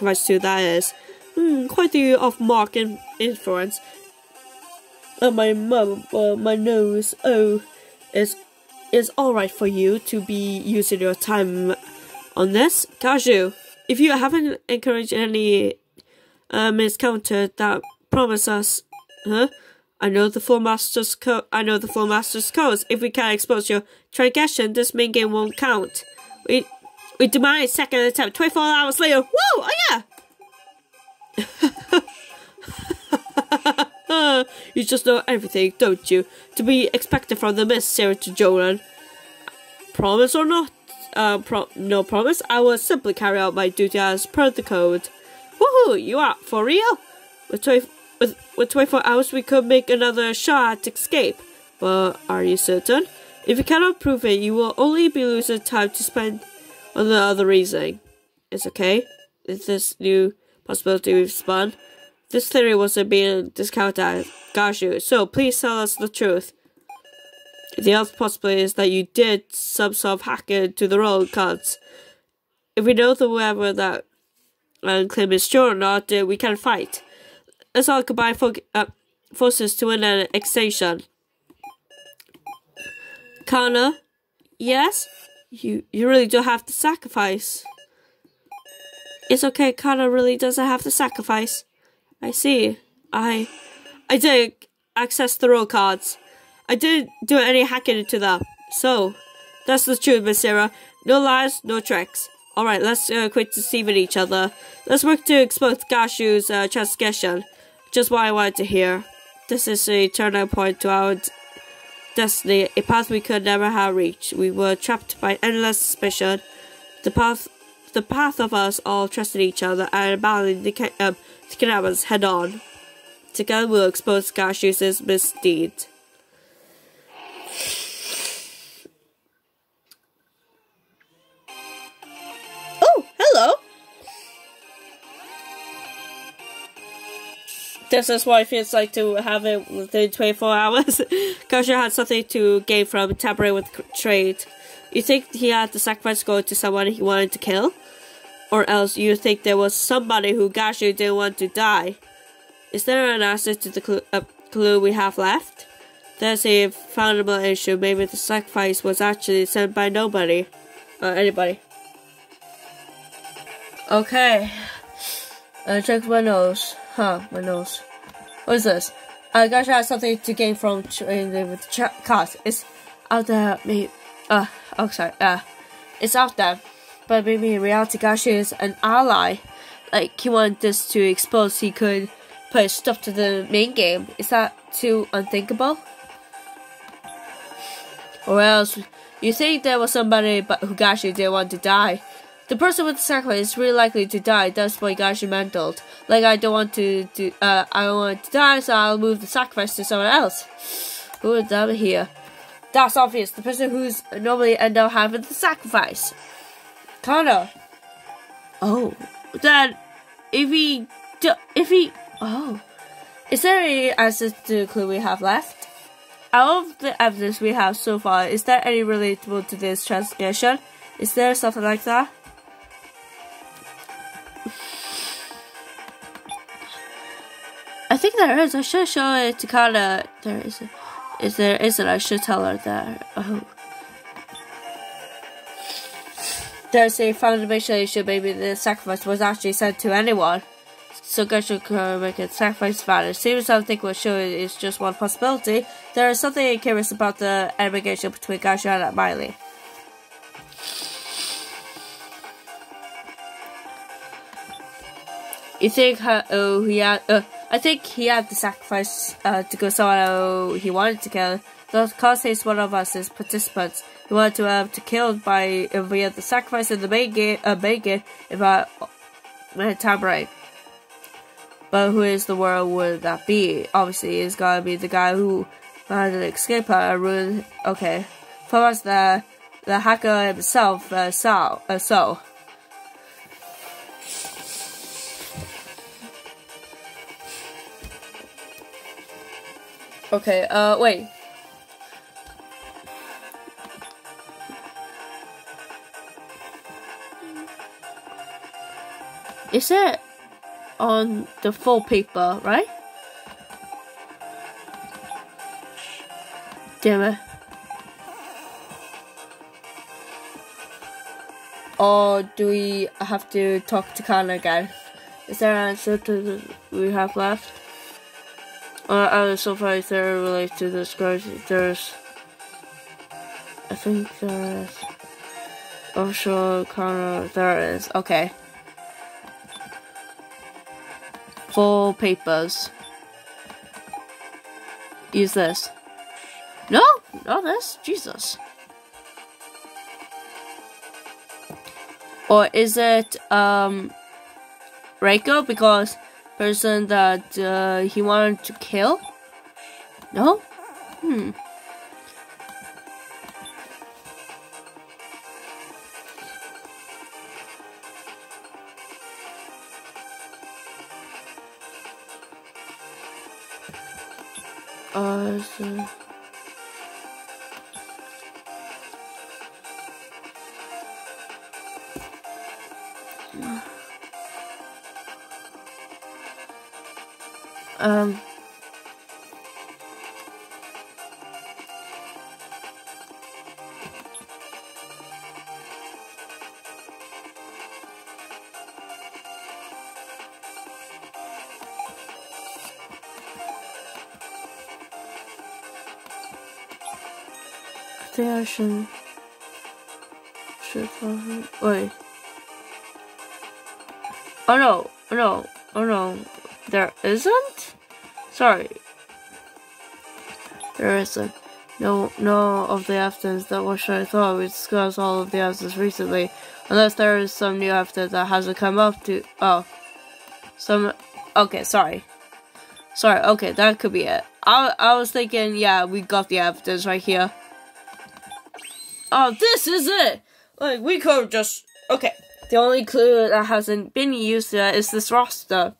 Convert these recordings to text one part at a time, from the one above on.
sacrifice to, that is. Hmm, quite the off-mark in influence. Uh, my mum, uh, my nose, oh, is is alright for you to be using your time on this. Gashu, if you haven't encouraged any uh, miscounter that promise us, huh? I know the four master's code. I know the four master's codes. If we can't expose your transgression, this main game won't count. We we a second attempt. Twenty four hours later. Whoa! Oh yeah. you just know everything, don't you? To be expected from the Miss Sarah to Jolan. Promise or not? Uh, pro no promise. I will simply carry out my duty as per the code. Woohoo! You are for real? With with, with 24 hours, we could make another shot escape. But are you certain? If you cannot prove it, you will only be losing time to spend on the other reasoning. It's okay. It's this new possibility we've spun. This theory wasn't being discounted got you, so please tell us the truth. The other possibility is that you did some sort of hacking to the role cards. If we know the whether that uh, claim is true or not, uh, we can fight. Let's all combine fo uh, forces to win an extinction. Kana, yes? You you really do have to sacrifice. It's okay, Kana really doesn't have to sacrifice. I see. I I did access the role cards. I didn't do any hacking into them. So, that's the truth, Miss Sarah. No lies, no tricks. Alright, let's uh, quit deceiving each other. Let's work to expose Gashu's uh, transgression just what I wanted to hear. This is a turning point to our destiny, a path we could never have reached. We were trapped by endless suspicion. The path, the path of us all trusting each other and battling the, um, the head on. Together we'll expose Gashu's misdeed. Oh, This is what it feels like to have it within 24 hours. Gashu had something to gain from tampering with trade. You think he had the sacrifice go to someone he wanted to kill? Or else you think there was somebody who Gashu didn't want to die? Is there an answer to the clue, uh, clue we have left? There's a foundable issue. Maybe the sacrifice was actually sent by nobody. Uh, anybody. Okay. I check my nose. Huh, my nose. What is this? I gosh, I have something to gain from training with the cards. It's out there, me. Uh, oh, sorry. Uh, it's out there. But maybe in reality, Gash is an ally. Like, he wanted this to expose he could put stuff to the main game. Is that too unthinkable? Or else, you think there was somebody but who Gashi didn't want to die. The person with the sacrifice is really likely to die. That's why Gashi mentaled. Like I don't want to do. Uh, I don't want to die, so I'll move the sacrifice to someone else. Who would that be here? That's obvious. The person who's normally end up having the sacrifice. Kana. Oh, then if he, if he, oh, is there any answer to the clue we have left? Out of the evidence we have so far, is there any relatable to this transgression? Is there something like that? I think there is. I should show it to Kana. There is. If there isn't, I should tell her that. Oh. There's a foundation issue. Maybe the sacrifice was actually sent to anyone. So Gershon could make a sacrifice vanish. Seems think what showing is just one possibility. There is something curious about the emigration between Gershon and Miley. You think her, oh he had uh, I think he had to sacrifice uh, to go someone he wanted to kill. Because he's one of us as participants, he wanted to have to kill by uh, via the sacrifice in the main game, uh, main game if I uh, time right. But who is the world would that be? Obviously, it's gotta be the guy who had an escape and ruined. Okay, for us, the the hacker himself, uh, Saul, uh, so. Okay, uh, wait. Is it on the full paper, right? Damn it. Or do we have to talk to Connor again? Is there an answer to we have left? Or are so far is there related to the scars? There's I think there is. Offshore Connor there is. Okay. Full papers. Use this. No, not this. Jesus. Or is it um Reiko because person that uh, he wanted to kill? No? Hmm. Uh, so um I think I should should probably wait. Oh no, oh no, oh no, there isn't? Sorry. There isn't. No, no of the evidence that was I thought we discussed all of the evidence recently, unless there is some new evidence that hasn't come up to. Oh, some. Okay, sorry. Sorry. Okay, that could be it. I I was thinking, yeah, we got the evidence right here. Oh, this is it. Like we could just okay. The only clue that hasn't been used yet is this roster.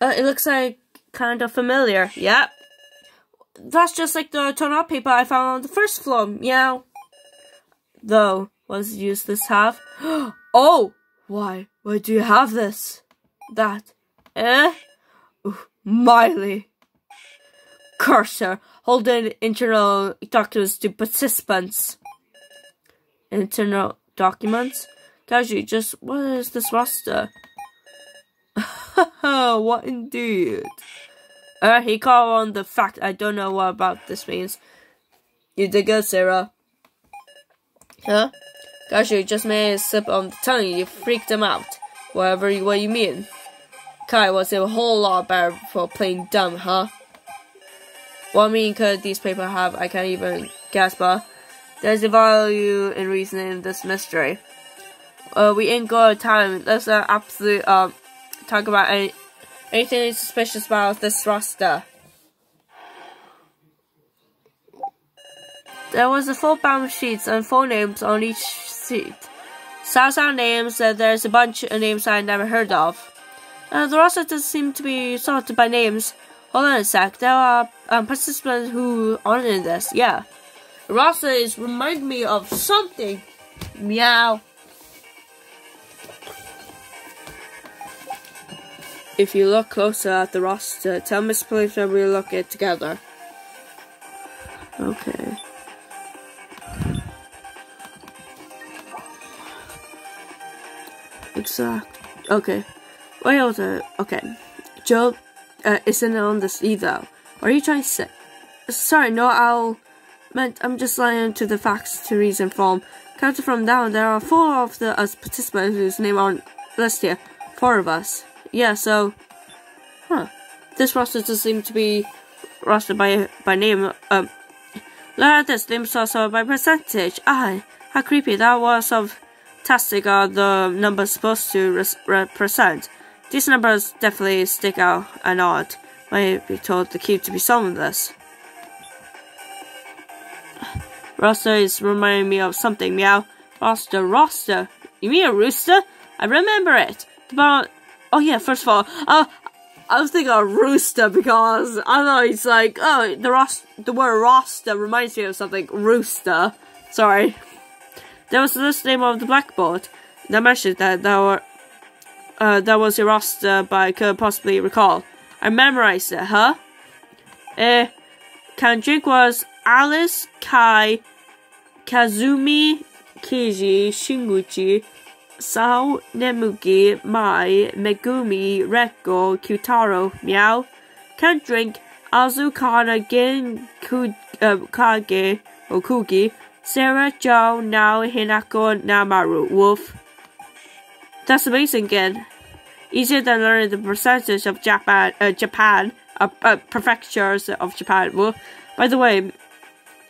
Uh, it looks like kind of familiar. Yep. That's just like the toner paper I found on the first floor. Meow. Though, what does use this have? oh! Why? Why do you have this? That. Eh? Ooh, Miley. Cursor. Holding internal documents to participants. Internal documents? Kaji, just what is this roster? what indeed? Uh, he called on the fact I don't know what about this means. You did good, Sarah. Huh? Gosh, you just made a slip on the tongue. You freaked him out. Whatever you, what you mean. Kai was a whole lot better for playing dumb, huh? What mean could these people have? I can't even guess, but there's a value in reasoning this mystery. Uh, we ain't got time. Let's uh, absolutely um talk about any, anything suspicious about this roster. There was a full bound sheets and full names on each sheet. Sounds out names, uh, there's a bunch of names I never heard of. Uh, the roster doesn't seem to be sorted by names. Hold on a sec, there are um, participants who aren't in this, yeah. The roster is remind me of something. Meow. If you look closer at the roster, tell Miss Playfair we look it together. Okay. Exact. Okay. Wait, other. Okay. Joe uh, isn't on this either. What are you trying to say? Sorry, no, I'll. Meant I'm just lying to the facts to reason from. Counted from down, there are four of the us participants whose name on list here. Four of us. Yeah, so. Huh. This roster doesn't seem to be rostered by by name. Um. At this, names also by percentage. Ah, how creepy. That was of fantastic are the numbers supposed to represent. These numbers definitely stick out and odd. Might be told the key to be some of this. Roster is reminding me of something, meow. Roster, roster. You mean a rooster? I remember it. But, oh yeah, first of all, uh, I was thinking of rooster because I thought it's like, oh, the ros the word roster reminds me of something. Rooster. Sorry. There was the list name of the blackboard. That mentioned that there were uh, that was a roster, but I could possibly recall. I memorized it, huh? Eh, Kanjik was Alice, Kai, Kazumi, Kiji, Shinguchi, Sao, Nemugi, Mai, Megumi, Reko, Kyutaro, Meow, Kendrick, Azukana, Gin, Ku, uh, Kage, Okugi, Sarah, Joe, Now, Hinako, Namaru, Wolf. That's amazing, Gin. Easier than learning the percentage of Japan, uh, Japan, uh, uh, prefectures of Japan. Well, by the way,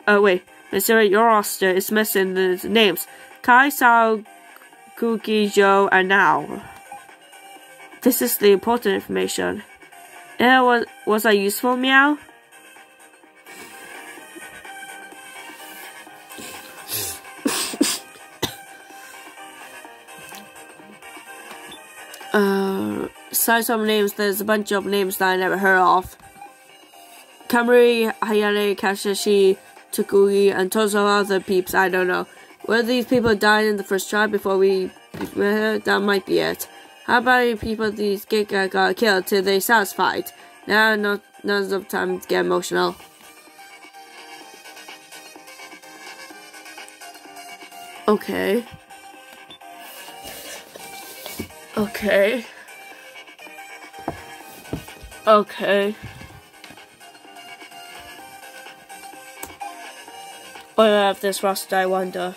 uh, wait, Mr. Your roster is missing the names. Kai, Sao, Kuki, Joe, and Now. This is the important information. Was, was I useful, Meow? uh, aside some names, there's a bunch of names that I never heard of. Kamuri, Hayane, Kashashi, Takui, and tons of other peeps I don't know. Whether these people died in the first try before we that might be it. How about people these Giga got killed till they satisfied? Now not none of time to get emotional. Okay. Okay. Okay. What have this roster, I wonder?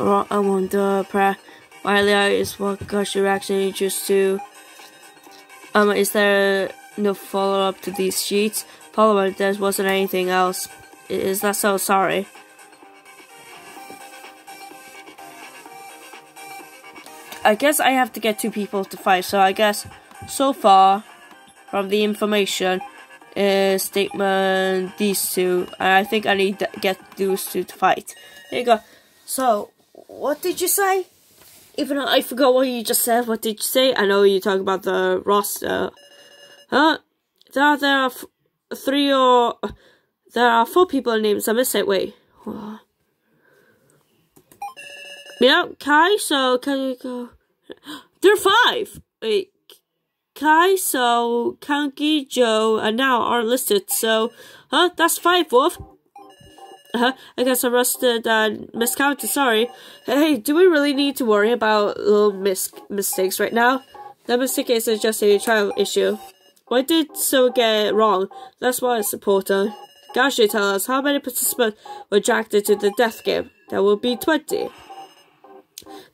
I wonder, pra Why is what gosh you're actually just to um is there no follow up to these sheets? Probably there wasn't anything else. Is that so sorry? I guess I have to get two people to fight, so I guess so far from the information is statement these two. I think I need to get those two to fight. There you go. So, what did you say? Even I forgot what you just said, what did you say? I know you talk about the roster. Huh? There, there are three or... There are four people named missed it. Wait. Yeah, Kai, so can you go? There are five! Wait. Kai, so Kanki, Joe, and now are listed, so... Huh? That's five, Wolf. Uh, I guess I rusted uh, miscounted, sorry. Hey, do we really need to worry about little mis mistakes right now? The mistake is just a trial issue. Why did so get wrong? That's why it's important. Gosh, you tell us how many participants were dragged to the death game. There will be 20.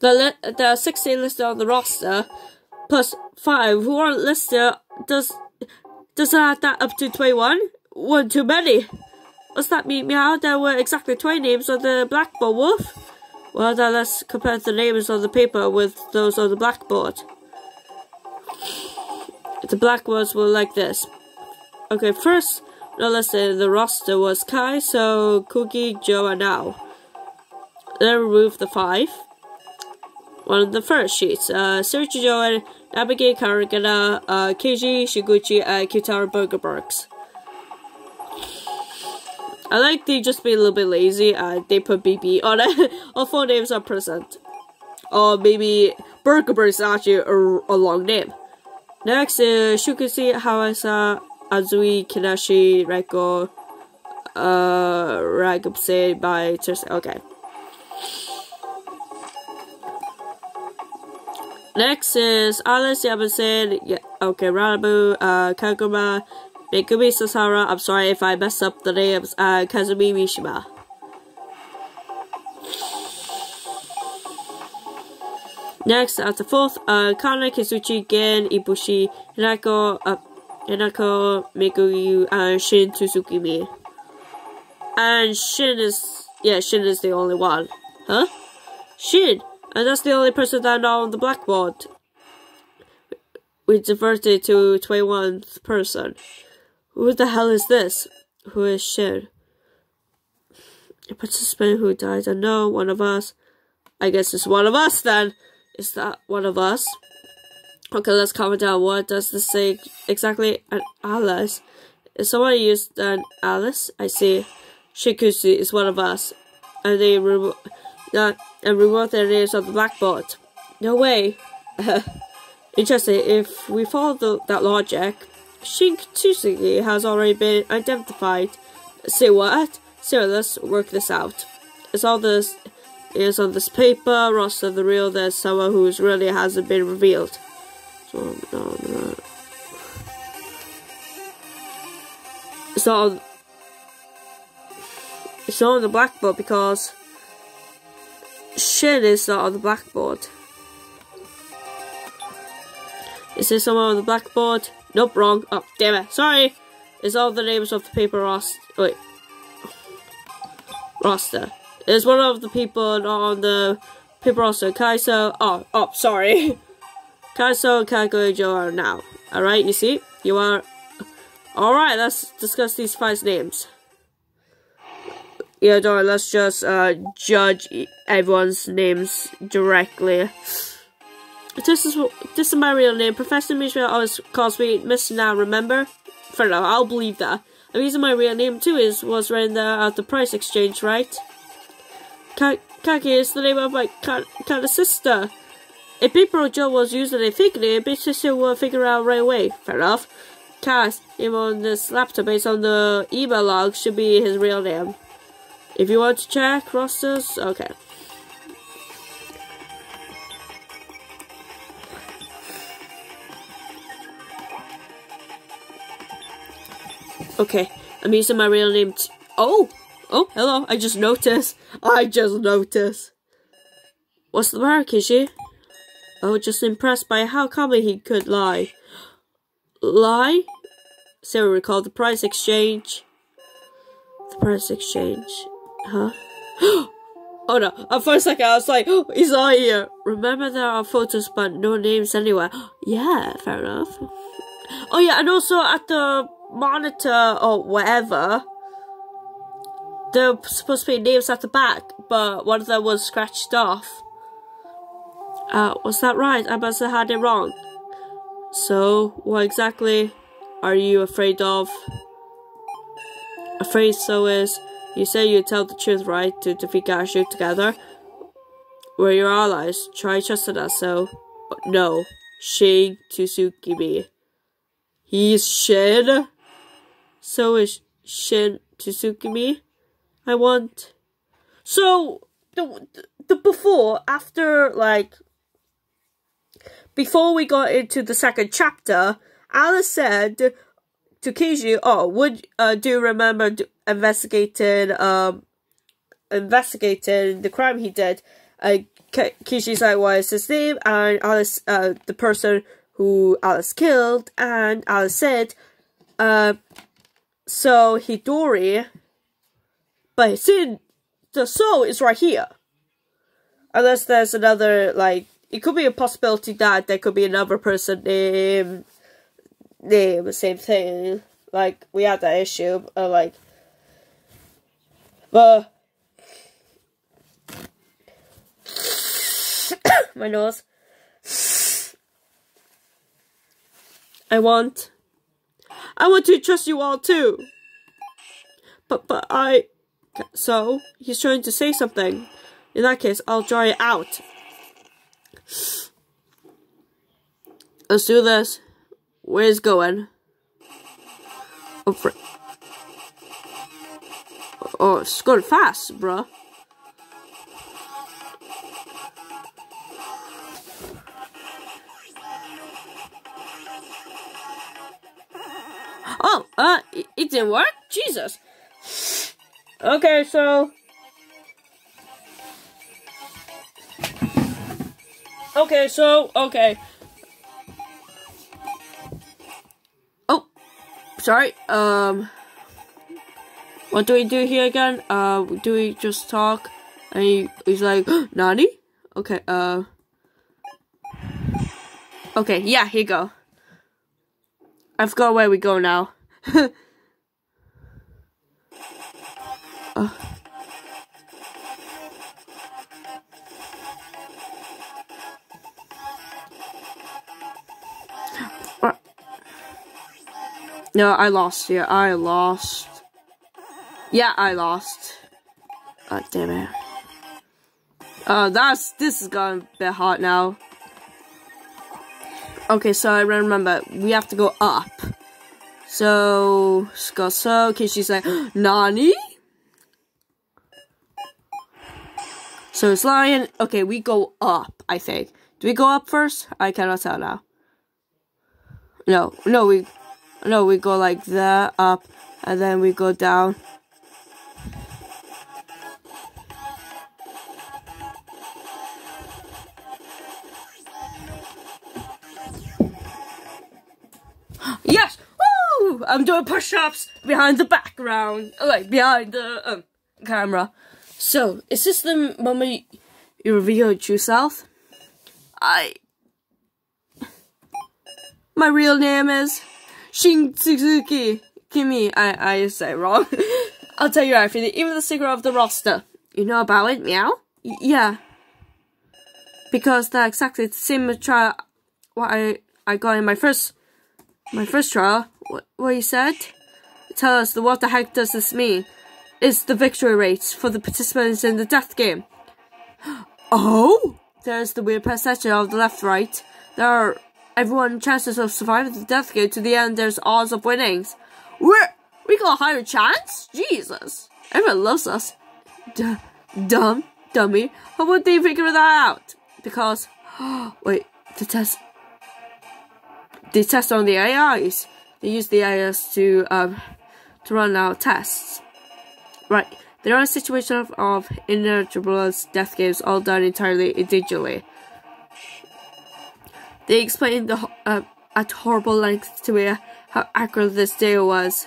The there are 16 listed on the roster, plus 5 who aren't listed. Does, does that add that up to 21? One too many. Does that mean meow? There were exactly 20 names on the blackboard, Wolf? Well, then let's compare the names on the paper with those on the blackboard. The blackboards were like this. Okay, first, let's say the roster was Kai, so Cookie, Joe, and Now. Then remove the five. One of the first sheets. Uh, Sergio Joe and Abigail Karagana, uh, Keiji, Shiguchi, and Kitara Burgerbergs. I like they just be a little bit lazy and they put BB on it. All four names are present. Or maybe Burger is actually a, a long name. Next is Shukushi, Hawasa, Azui, Kinashi, Reiko, uh, Ragupse by Thursday. Okay. Next is Alice Yamasen, yeah, okay, Ranabu, uh, Kaguma, Megumi Sasara, I'm sorry if I mess up the names, uh, Kazumi Mishima. Next, at the fourth, uh, Kana, Kizuchi, Gen, Ibushi, Hinako, uh, Hinako, Megumi, and Shin Tsukimi. And Shin is, yeah, Shin is the only one. Huh? Shin! And that's the only person that I know on the blackboard. We diverted to 21st person. Who the hell is this? Who is Shin? A participant who died unknown, one of us. I guess it's one of us then. Is that one of us? Okay, let's comment down. What does this say exactly? An Alice. Is someone used an Alice? I see. Shikushi is one of us. And they remo uh, and rewrote their names on the blackboard. No way. Interesting, if we follow the, that logic, Shin Tsuki has already been identified. Say what? So let's work this out. It's all this is on this paper, roster the real there's someone who really hasn't been revealed. So, no, no. It's not on, it's not on the blackboard because Shin is not on the blackboard. Is there someone on the blackboard? Nope, wrong. Oh, damn it. Sorry. It's all the names of the paper roster. Wait. Roster. It's one of the people on the paper roster. Kaiso. Oh, oh, sorry. Kaiso and Kakujo are now. Alright, you see? You are. Alright, let's discuss these five names. Yeah, don't let's just uh, judge everyone's names directly. This is this is my real name. Professor Mishra always calls me Miss Now. Remember? Fair enough. I'll believe that. The reason my real name too is was written there at the price exchange, right? Kaki is the name of my kind of sister. If People Joe was using a fake name, Big Sister will figure out right away. Fair enough. Cast him on this laptop based on the email log should be his real name. If you want to check rosters, okay. Okay, I'm using my real name. oh, oh, hello. I just noticed. I just noticed. What's the matter, Kishi? Oh, just impressed by how calmly he could lie. Lie? Sarah recalled the price exchange. The price exchange. Huh? oh no, at first second I was like, oh, he's not here. Remember there are photos but no names anywhere. yeah, fair enough. Oh yeah, and also at the monitor or whatever, there were supposed to be names at the back, but one of them was scratched off. Uh, was that right? I must have had it wrong. So, what exactly are you afraid of? Afraid so is, you say you tell the truth, right, to defeat Gashu together? We're your allies, try trusting us, so... No, Shin Tsuki He's Shin? So is Shin Tsutsukimi. I want. So the the before after like before we got into the second chapter, Alice said to Kiji, "Oh, would uh, do you remember investigating um investigating the crime he did?" Uh, Kishi's like, "What is his name?" And Alice, uh, the person who Alice killed, and Alice said, "Uh." So Hidori, but see, the soul is right here. Unless there's another, like, it could be a possibility that there could be another person name, name, same thing. Like, we had that issue, uh, like, but, my nose. I want I want to trust you all too. But, but I... So, he's trying to say something. In that case, I'll draw it out. Let's do this. Where's going? Oh, oh, it's going fast, bruh. Oh, uh, it, didn't work? Jesus. Okay, so... Okay, so, okay. Oh, sorry, um... What do we do here again? Uh, do we just talk? And he, he's like, Nani? Okay, uh... Okay, yeah, here you go. I forgot where we go now. Uh. No, I lost. Yeah, I lost. Yeah, I lost. God damn it. Uh, that's, this is going a bit hot now. Okay, so I remember, we have to go up. So, so, okay, she's like, Nani? So it's lion, okay, we go up, I think. Do we go up first? I cannot tell now. No, no, we, no, we go like that, up, and then we go down. I'm doing push-ups behind the background, like behind the um, camera. So, is this the moment you revealed yourself? I... My real name is Shin Suzuki Kimi. I, I say wrong. I'll tell you everything, even the secret of the roster. You know about it, meow? Y yeah. Because that's exactly the same trial what I, I got in my first my first trial. What, what you said? Tell us, the what the heck does this mean? It's the victory rates for the participants in the death game. Oh! There's the weird percentage of the left right. There are everyone chances of surviving the death game to the end. There's odds of winnings. We're we got a higher chance? Jesus. Everyone loves us. D dumb, dummy. How would they figure that out? Because, wait, the test, they test on the AIs. Use the AIs to, um, to run our tests. Right. There are situations of, of ineligible death games all done entirely digitally. They explained the, uh, at horrible lengths to me how accurate this data was.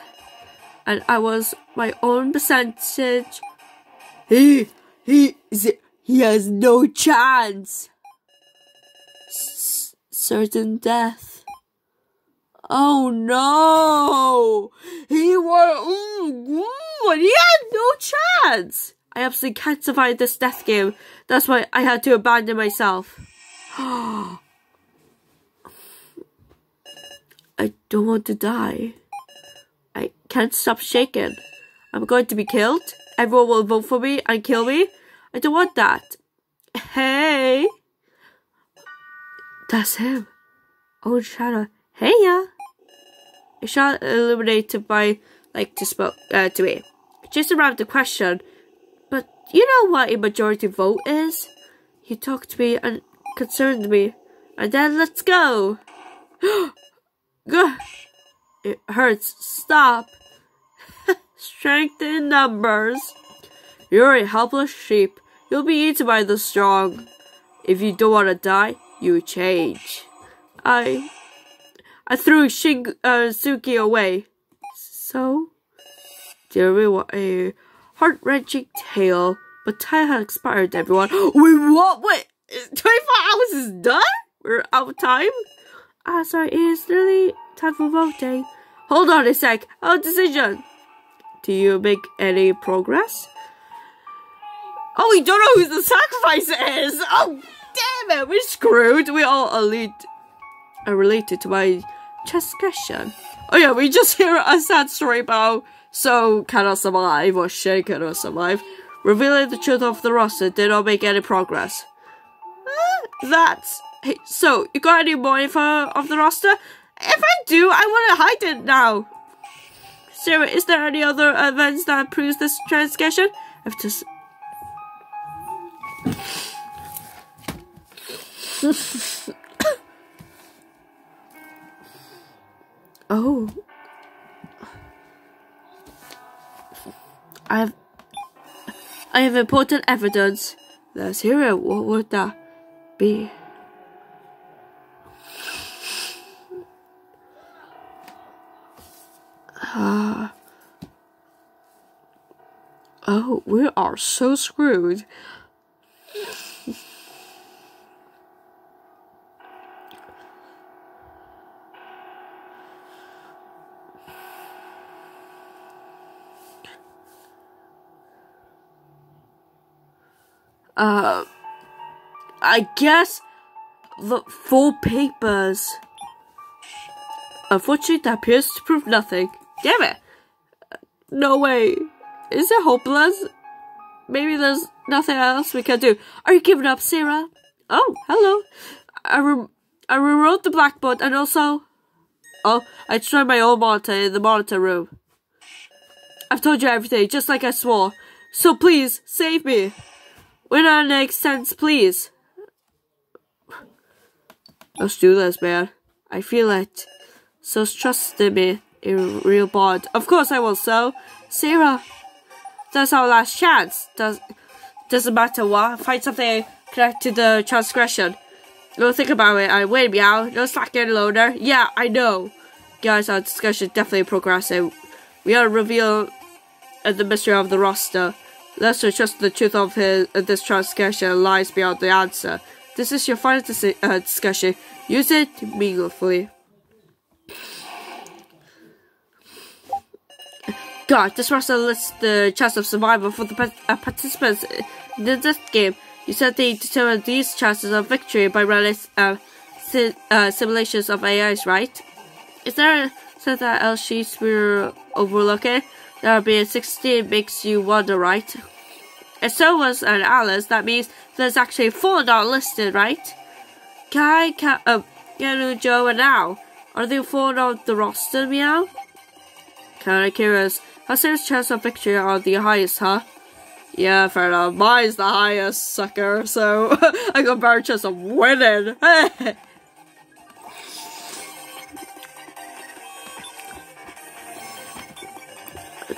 And I was my own percentage. He, he, he has no chance. S certain death. Oh no! He won! mm, he had no chance! I absolutely can't survive this death game. That's why I had to abandon myself. I don't want to die. I can't stop shaking. I'm going to be killed. Everyone will vote for me and kill me. I don't want that. Hey. That's him. Old Shadow. Hey ya. A shot illuminated by like to spoke uh, to me. Just around the question. But you know what a majority vote is? He talked to me and concerned me. And then let's go. Gosh It hurts. Stop. Strength in numbers. You're a helpless sheep. You'll be eaten by the strong. If you don't want to die, you change. I... I threw Shing uh, Suki away. So? There was a heart-wrenching tale, but time had expired, everyone. Wait, what? Wait, 24 hours is done? We're out of time? Ah, sorry, it is nearly time for voting. Hold on a sec. Oh, decision. Do you make any progress? Oh, we don't know who the sacrifice is. Oh, damn it. We're screwed. We all elite are related to my question. Oh yeah, we just hear a sad story about so cannot survive or Shay cannot survive. Revealing the truth of the roster did not make any progress. Uh, that's Hey, so, you got any more info of the roster? If I do, I want to hide it now. Sarah, is there any other events that proves this transgression? I've just... oh. I have... I have important evidence. Hear it. What would that be? Uh, oh, we are so screwed. Uh, I guess the full papers. Unfortunately, that appears to prove nothing. Damn it! No way. Is it hopeless? maybe there's nothing else we can do. Are you giving up, Sarah? Oh, hello. I, re I rewrote the blackboard and also... Oh, I destroyed my own monitor in the monitor room. I've told you everything, just like I swore. So please, save me. When that makes sense, please. Let's do this, man. I feel it. So trust in me, a real bond. Of course I will, so. Sarah, that's our last chance. Does, doesn't matter what. Find something connected to the transgression. No, think about it. I wait, meow. No slacking loader. Yeah, I know. Guys, our discussion definitely progressing. We are reveal the mystery of the roster. Let's trust the truth of his, uh, this transgression lies beyond the answer. This is your final dis uh, discussion. Use it meaningfully. God, this roster lists the chance of survival for the uh, participants in this game. You said they determine these chances of victory by running uh, si uh, simulations of AIs, right? Is there something else sheets we're There being 16 makes you wonder, right? If so was an Alice, that means there's actually four not listed, right? Kai, Ka, uh, Yanu, Joe, and Al. Are they four on the roster, meow? Kinda curious. How's their chance of victory are the highest, huh? Yeah, fair enough. Mine's the highest, sucker, so I got better chance of winning.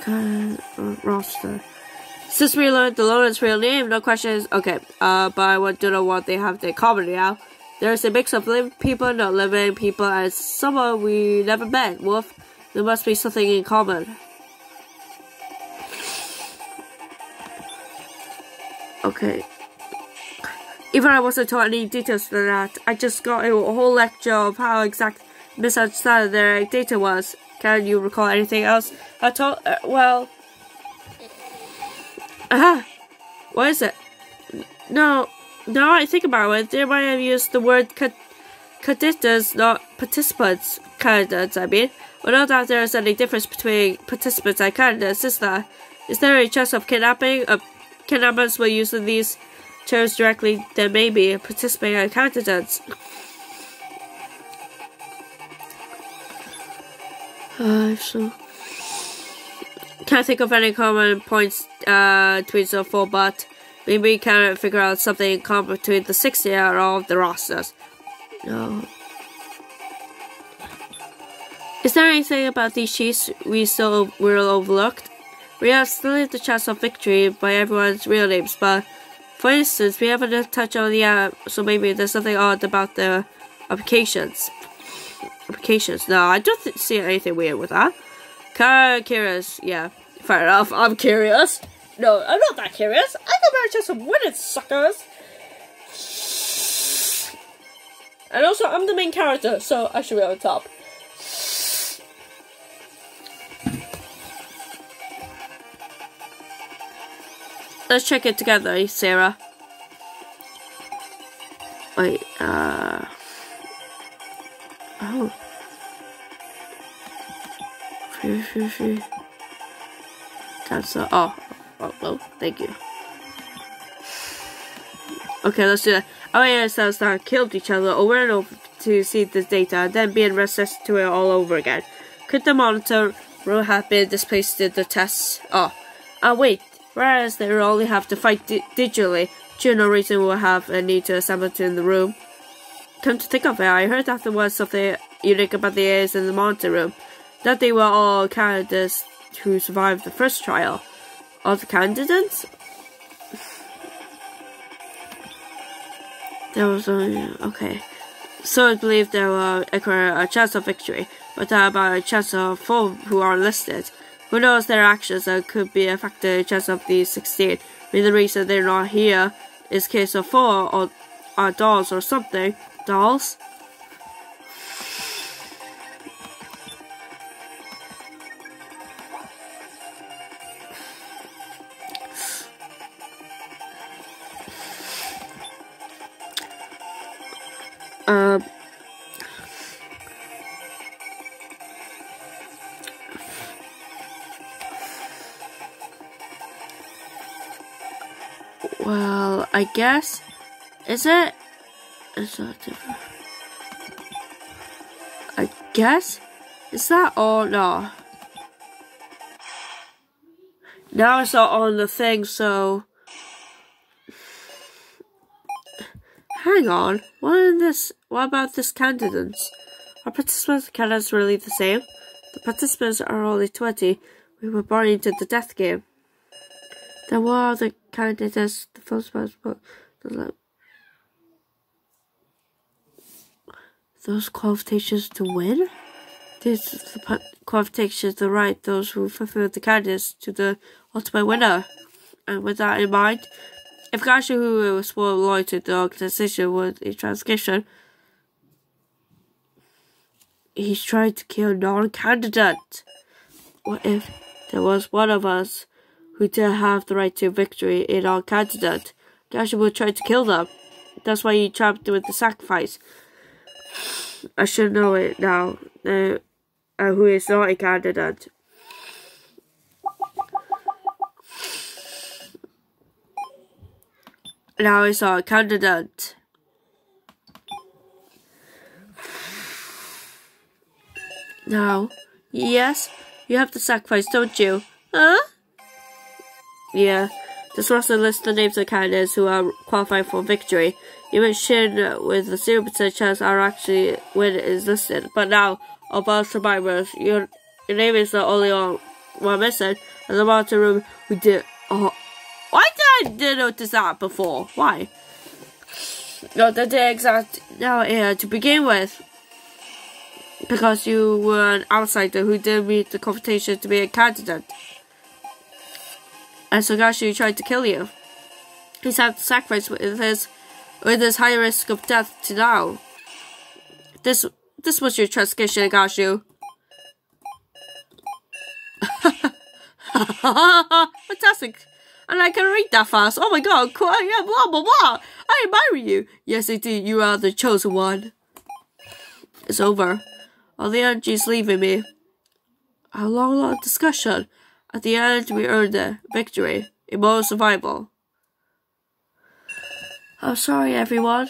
okay, roster. Since we learned the Lawrence real name, no questions. Okay, uh, but I want to know what they have in common now. There's a mix of living people, not living people, and someone we never met. Wolf, there must be something in common. Okay. Even I wasn't taught any details for that, I just got a whole lecture of how exact misunderstood their data was. Can you recall anything else at all? Uh, well... Aha! What is it? No, now I think about it, they might have used the word candidates, not participants. Candidates, I mean. Well, not that there is any difference between participants and candidates, is there? Is there a chance of kidnapping? Uh, kidnappers were using these terms directly, then maybe participating and candidates. Uh, so can't think of any common points uh, between the four, but maybe we can figure out something in common between the 60 and all of the rosters. No. Is there anything about these sheets we still were overlooked? We have still the chance of victory by everyone's real names, but for instance, we haven't touched on the app, so maybe there's something odd about the applications. Applications. No, I don't see anything weird with that. Curious, yeah. Fair enough, I'm curious. No, I'm not that curious. I better chance of winning, suckers. And also, I'm the main character, so I should be on top. Let's check it together, Sarah. Wait, uh... Oh. Cancel. Oh, oh, well, thank you. Okay, let's do that. Our ancestors start killed each other over and over to see this data, and then being resist to it all over again. Could the monitor row have been displaced in the tests? Oh, ah, wait. Whereas they only have to fight di digitally, due no reason will have a need to assemble in the room. Come to think of it, I heard afterwards something unique about the A's in the monitor room. That they were all candidates who survived the first trial. All the candidates? There was only... okay. So I believe there were a chance of victory, but there are about a chance of four who are listed. Who knows their actions that could be affected chance of these 16. Maybe the reason they're not here is case of four or are dolls or something. Dolls? Um, Well, I guess. Is it? Is that different? I guess. Is that all? No. Now it's not on the thing, so. Hang on. What in this? What about this candidates? Are participants candidates really the same? The participants are only 20. We were born into the death game. What are the candidates? The first passport. The those qualifications to win? These the qualifications to write those who fulfill the candidates to the ultimate winner. And with that in mind, if Gashu who was more loyal to the organization with a transcription, he's trying to kill non-candidate. What if there was one of us who didn't have the right to victory in our candidate? Gashu would try to kill them. That's why he trapped with the sacrifice. I should know it now. Uh, uh, who is not a candidate. Now it's our candidate. Now, yes, you have to sacrifice, don't you? Huh? Yeah, this was a list of names of candidates who are qualified for victory. You mentioned with the 0% chance our actually win is listed, but now, about survivors, your, your name is the only one missing, and the mountain room who did. Oh, why did I did notice that before? Why? No, the day exact now here to begin with. Because you were an outsider who didn't meet the competition to be a candidate. And Sagashi tried to kill you. He's had to sacrifice with his with his high risk of death to now. This this was your transcription, Gashu. Fantastic. And I can read that fast. Oh my god, cool. Yeah, blah, blah, blah. I admire you. Yes, indeed, you are the chosen one. It's over. All the energy is leaving me. A long, long discussion. At the end, we earned a victory. Immortal survival. I'm sorry, everyone.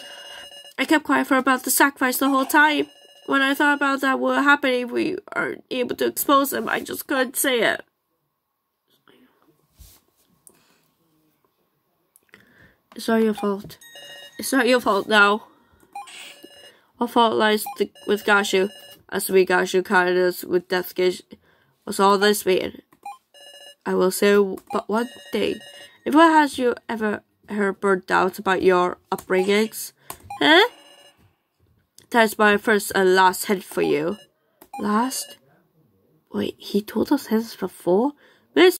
I kept quiet for about the sacrifice the whole time. When I thought about that what happening if we aren't able to expose them, I just couldn't say it. It's not your fault. It's not your fault now. Our fault lies with Gashu, as we Gashu us with Death. Was all this mean? I will say but one thing. If what has you ever heard bird doubts about your upbringings? Huh? That's my first and last hint for you. Last? Wait, he told us his before? Miss